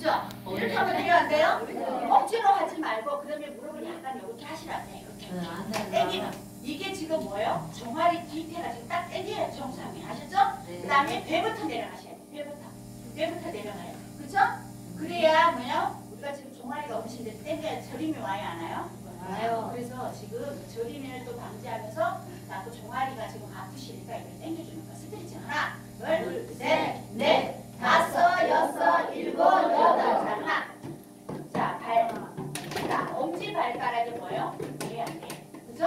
이렇게 하면 돼요 안 돼요? 억지로 하지 말고 그다음에 무릎을 약간 이렇게 하시라고 해 이렇게 네, 땡기면 이게 지금 뭐예요? 종아리 뒤태가 지금 딱 땡겨야 정상이 아셨죠? 네. 그 다음에 배부터 내려가셔야 돼요 배부터 배부터 내려가요 그죠? 그래야 뭐예요? 우리가 지금 종아리가 없으신데 땡겨야 저림이 와요 안 와요? 와요 그래서 지금 저림을 또 방지하면서 자꾸 종아리가 지금 아프시니까 이걸 땡겨주는 거 스트레칭 하나 둘 나가는 거예요? 이해 안 돼. 그죠?